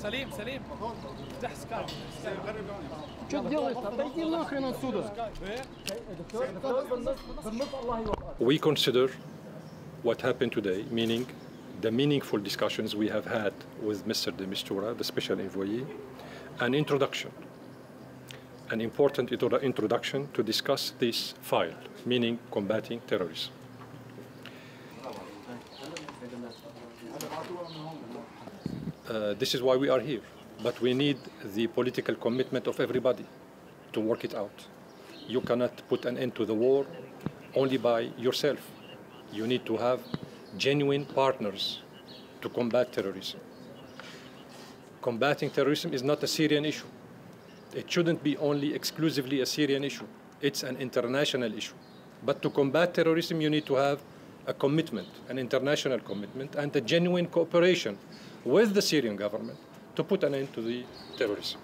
Салим, Салим. We consider what happened today, meaning the meaningful discussions we have had with Mr. de Mistura, the special envoy, an introduction, an important introduction to discuss this file, meaning combating terrorism. Uh, this is why we are here, but we need the political commitment of everybody to work it out. You cannot put an end to the war only by yourself. You need to have genuine partners to combat terrorism. Combating terrorism is not a Syrian issue. It shouldn't be only exclusively a Syrian issue. It's an international issue. But to combat terrorism, you need to have a commitment, an international commitment, and a genuine cooperation with the Syrian government to put an end to the terrorism.